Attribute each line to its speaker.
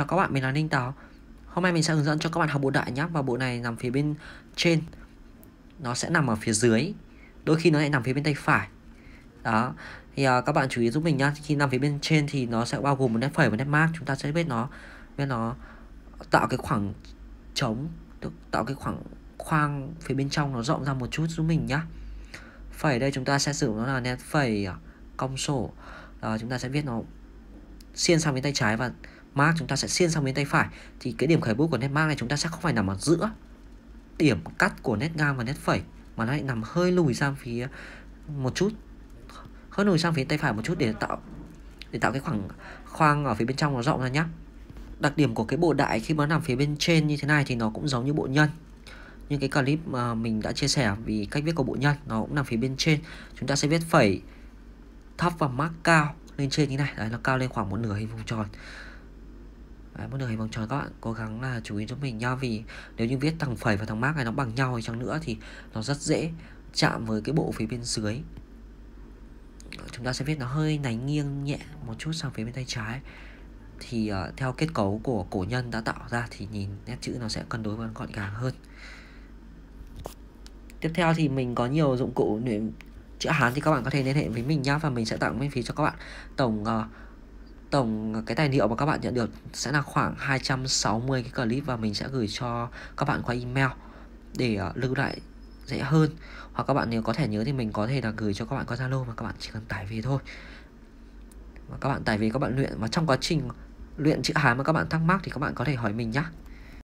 Speaker 1: chào các bạn, mình là Ninh Táo. Hôm nay mình sẽ hướng dẫn cho các bạn học bộ đại nhé Và bộ này nằm phía bên trên. Nó sẽ nằm ở phía dưới. Đôi khi nó lại nằm phía bên tay phải. Đó. Thì uh, các bạn chú ý giúp mình nhá Khi nằm phía bên trên thì nó sẽ bao gồm một nét phẩy và nét mark Chúng ta sẽ biết nó biết nó tạo cái khoảng trống Tạo cái khoảng khoang phía bên trong nó rộng ra một chút giúp mình nhá. Phẩy đây chúng ta sẽ sử dụng nó là nét phẩy à, cong sổ. Đó, Chúng ta sẽ viết nó xiên sang bên tay trái và mark chúng ta sẽ xiên sang bên tay phải. Thì cái điểm khởi bút của nét mark này chúng ta sẽ không phải nằm ở giữa điểm cắt của nét ngang và nét phẩy, mà nó lại nằm hơi lùi sang phía một chút, hơi lùi sang phía tay phải một chút để tạo để tạo cái khoảng khoang ở phía bên trong nó rộng ra nhá. Đặc điểm của cái bộ đại khi nó nằm phía bên trên như thế này thì nó cũng giống như bộ nhân. Như cái clip mà mình đã chia sẻ vì cách viết của bộ nhân, nó cũng nằm phía bên trên. Chúng ta sẽ viết phẩy thấp và mark cao lên trên như này. Đấy, nó cao lên khoảng một nửa hình vòng tròn đấy, một đường hình vòng tròn các bạn cố gắng là chú ý cho mình nha. Vì nếu như viết thằng phẩy và thằng mác này nó bằng nhau hay chăng nữa thì nó rất dễ chạm với cái bộ phía bên dưới. Chúng ta sẽ viết nó hơi nánh nghiêng nhẹ một chút sang phía bên tay trái. Thì uh, theo kết cấu của cổ nhân đã tạo ra thì nhìn nét chữ nó sẽ cân đối và gọn gàng hơn. Tiếp theo thì mình có nhiều dụng cụ để chữ Hán thì các bạn có thể liên hệ với mình nhá và mình sẽ tặng miễn phí cho các bạn. Tổng uh, tổng cái tài liệu mà các bạn nhận được sẽ là khoảng 260 cái clip và mình sẽ gửi cho các bạn qua email để uh, lưu lại dễ hơn. Hoặc các bạn nếu có thể nhớ thì mình có thể là gửi cho các bạn qua Zalo mà các bạn chỉ cần tải về thôi. Và các bạn tải về các bạn luyện. Và trong quá trình luyện chữ Hán mà các bạn thắc mắc thì các bạn có thể hỏi mình nhé